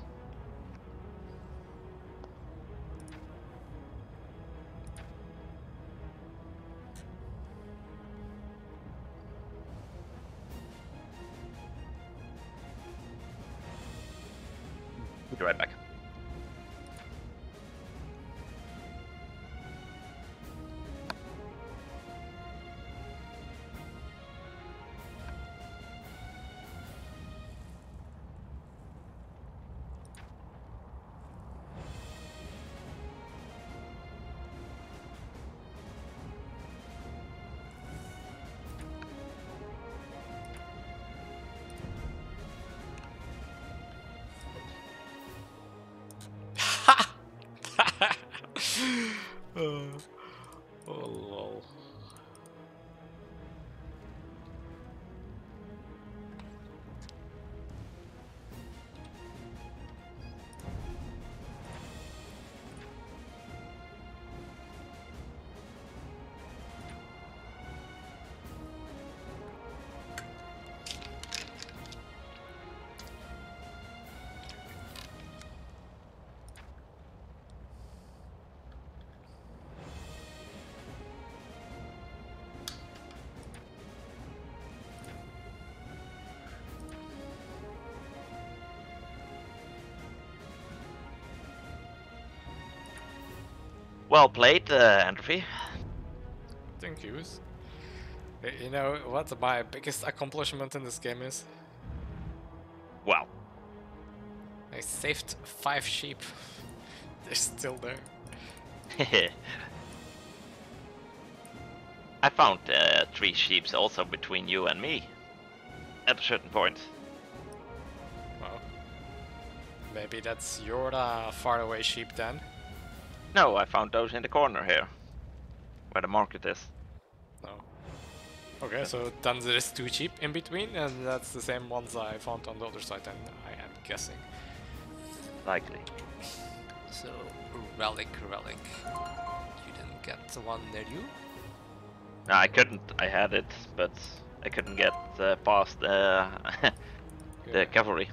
Speaker 2: Oh, oh
Speaker 1: Well played, uh, Entropy.
Speaker 2: Thank you. You know what my biggest accomplishment in this game is?
Speaker 1: Well,
Speaker 2: I saved five sheep. [LAUGHS] They're still there. [LAUGHS]
Speaker 1: I found uh, three sheep also between you and me. At a certain point.
Speaker 2: Well, maybe that's your uh, faraway sheep then.
Speaker 1: No, I found those in the corner here. Where the market is.
Speaker 2: No. Okay, so then there is two cheap in between, and that's the same ones I found on the other side. and I am guessing.
Speaker 1: Likely.
Speaker 2: So relic, relic. You didn't get the one near you.
Speaker 1: No, I couldn't. I had it, but I couldn't get uh, past uh, the [LAUGHS]
Speaker 2: Yeah.
Speaker 1: cavalry.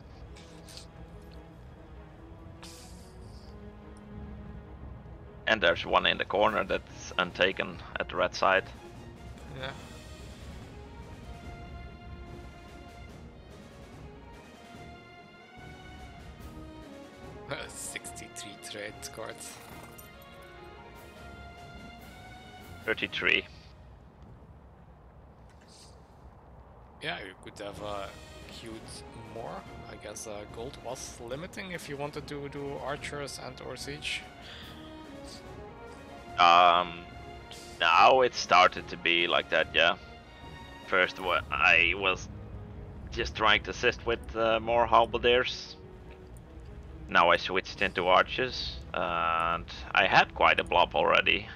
Speaker 1: And there's one in the corner that's untaken at the red side.
Speaker 2: Yeah. Sixty-three trade carts.
Speaker 1: 33.
Speaker 2: Yeah, you could have uh, queued more. I guess uh, gold was limiting if you wanted to do archers and or siege.
Speaker 1: Um, now it started to be like that, yeah. First, I was just trying to assist with uh, more halberdiers. Now I switched into archers, and I had quite a blob already.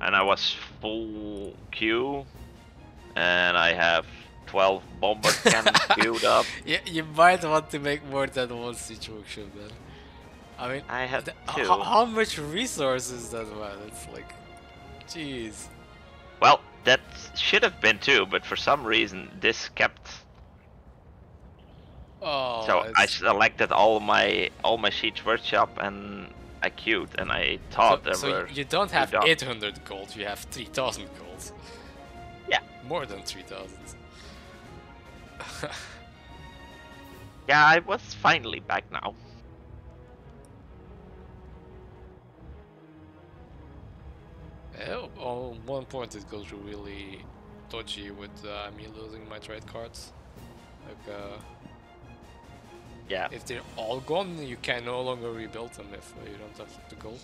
Speaker 1: And I was full queue, and I have 12 bombard [LAUGHS] cannons queued up.
Speaker 2: Yeah, you might want to make more than one workshop then. I mean,
Speaker 1: I had
Speaker 2: th-
Speaker 1: two.
Speaker 2: how, much resources that man? It's like, jeez.
Speaker 1: Well, that should have been two, but for some reason this kept
Speaker 2: Oh,
Speaker 1: So I selected all my all my sheets workshop and I queued and I thought
Speaker 2: so,
Speaker 1: there
Speaker 2: so
Speaker 1: were
Speaker 2: you don't have 800 gold, you have 3000 gold.
Speaker 1: Yeah.
Speaker 2: More than 3000.
Speaker 1: Yeah, I was finally back now.
Speaker 2: On one point it goes really dodgy with uh, me losing my trade carts. Like, uh,
Speaker 1: Yeah.
Speaker 2: if they're all gone, you can no longer rebuild them if uh, you don't have the gold.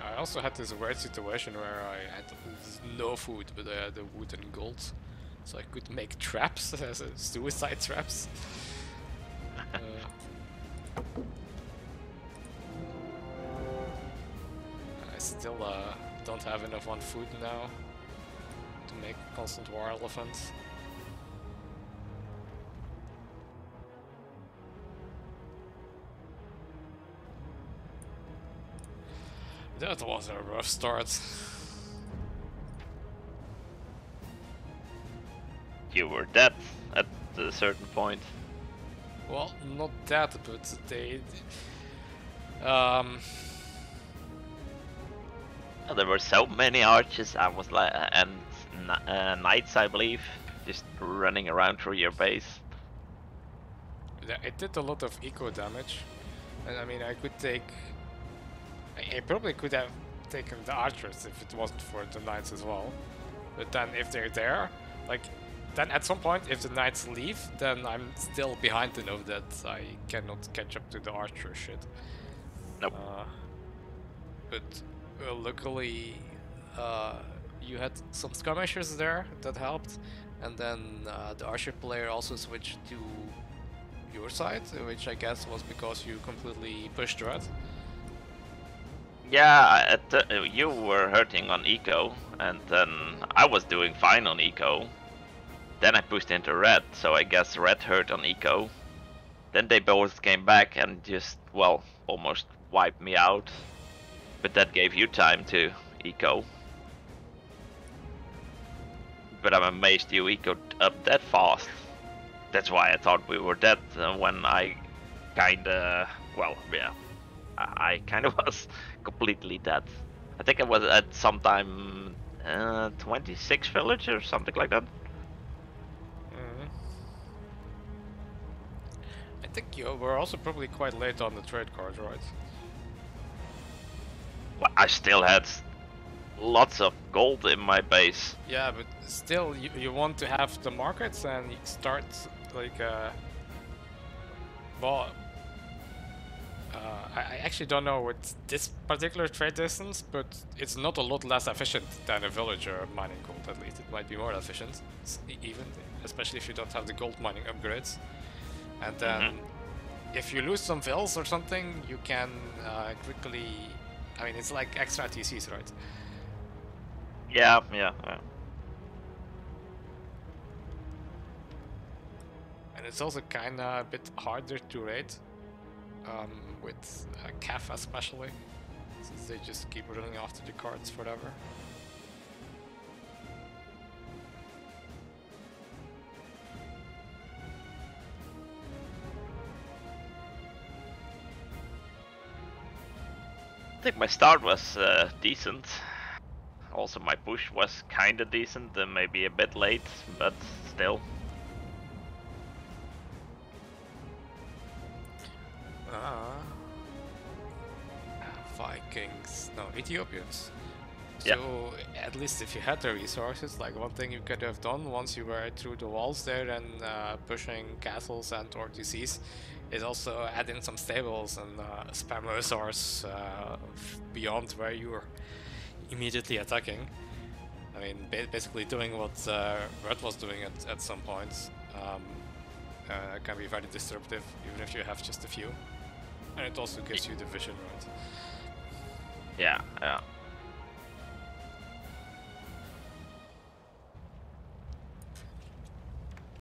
Speaker 2: I also had this weird situation where I had no food, but I had the wood and gold, so I could make traps, [LAUGHS] as suicide traps. [LAUGHS] Uh, I still uh, don't have enough on food now to make constant war elephants. That was a rough start.
Speaker 1: You were dead at a certain point.
Speaker 2: Well, not that, but they. Um,
Speaker 1: There were so many archers. I was like, and uh, knights, I believe, just running around through your base.
Speaker 2: Yeah, it did a lot of eco damage, and I mean I could take. I, I probably could have taken the archers if it wasn't for the knights as well. But then if they're there, like, then at some point if the knights leave, then I'm still behind enough that I cannot catch up to the archer shit.
Speaker 1: Nope.
Speaker 2: Uh, but uh, luckily, uh, you had some skirmishers there that helped, and then uh, the archer player also switched to your side, which I guess was because you completely pushed red.
Speaker 1: Yeah, you were hurting on eco, and then I was doing fine on eco. Then I pushed into red, so I guess red hurt on eco. Then they both came back and just, well, almost wiped me out. But that gave you time to eco. But I'm amazed you ecoed up that fast. That's why I thought we were dead uh, when I kinda, well, yeah, I, I [LAUGHS] kind of was completely dead. I think I was at some time uh, 26 village or something like that.
Speaker 2: Think you were also probably quite late on the trade carts, right?
Speaker 1: Well, I still had lots of gold in my base.
Speaker 2: Yeah, but still, you, you want to have the markets and start like uh, well, uh, I, I actually don't know with this particular trade distance, but it's not a lot less efficient than a villager mining gold. At least it might be more efficient, even especially if you don't have the gold mining upgrades. And then, if you lose some vills or something, you can uh, quickly. I mean, it's like extra TCs, right?
Speaker 1: Yeah, yeah, yeah.
Speaker 2: And it's also kinda a bit harder to raid um, with uh, CAF especially, since they just keep running after the carts forever.
Speaker 1: I think my start was uh, decent. Also, my push was kinda decent, uh, maybe a bit late, but still.
Speaker 2: Ah, Vikings, no, Ethiopians.
Speaker 1: Yeah.
Speaker 2: So at least if you had the resources, like one thing you could have done once you were through the walls there and uh, pushing castles and or disease, is also add in some stables and uh, spam resource uh, beyond where you're immediately attacking. I mean, ba- basically doing what uh, Red was doing at, at some points um, uh, can be very disruptive, even if you have just a few. And it also gives you the vision, right?
Speaker 1: Yeah, yeah.